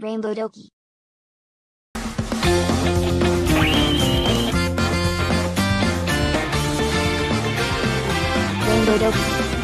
Rainbow Doki. Rainbow Doki.